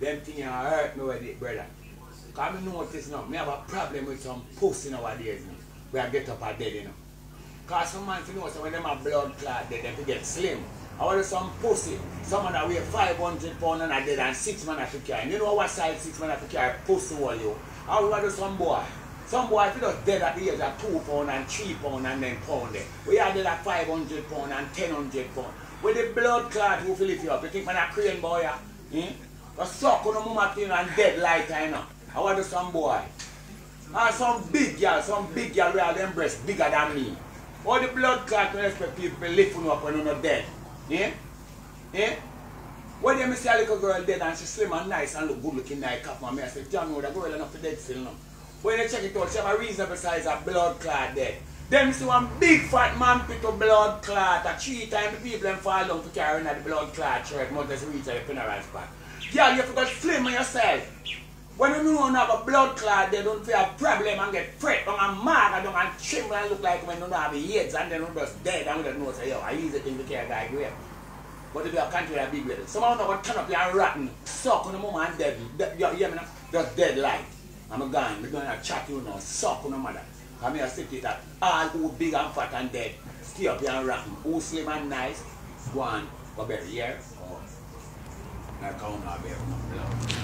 them things hurt me with it, brother. Cause I notice now, me have a problem with some pussy nowadays now. Where I get up a dead, you know. Cause some man you know so when them have blood clot dead, them to get slim. I want some pussy. Someone that weigh 500 pounds and a dead and six man have to carry. You know what size six man have to carry pussy all you. I want some boy. Some boy if you just dead at the age of two pound and three pound and then pound. We are dead at 500 pound and 1000 pound. With the blood clot who fill it you up. You think man a crane boy ya? Hmm? Just suck on mama thing and dead light, I know. I want to some boy. And some big girl, some big girl where them breasts bigger than me. All the blood clot when expect people lifting up when you're not dead. Yeah? Yeah? When they see a little girl dead and she slim and nice and look good looking like man, me I say, John, no, the girl enough for dead still now. When they check it out, she have a reasonable size of blood clot dead. Then see one big fat man pick up blood clot, a three times the people them fall down to carrying the blood clot shirt, must just reach the funeral spot. Girl, you forgot slim on yourself. When you you have a blood clot, they don't feel a problem and get fret on a mad and and tremble and look like when you don't have AIDS and then you just dead and we don't know say, yo, I use the thing to carry guy grave. But if you are country that big with it, someone not gonna turn up here rotten, suck on the mama and dead. De- you hear me now? Just dead like. I'm gone. We're gonna chat you now, suck on the mother. Come here, sit it that all who big and fat and dead, stay up here and rotten. Who slim and nice, go on, go bury here. Or, I count our bear, no blood.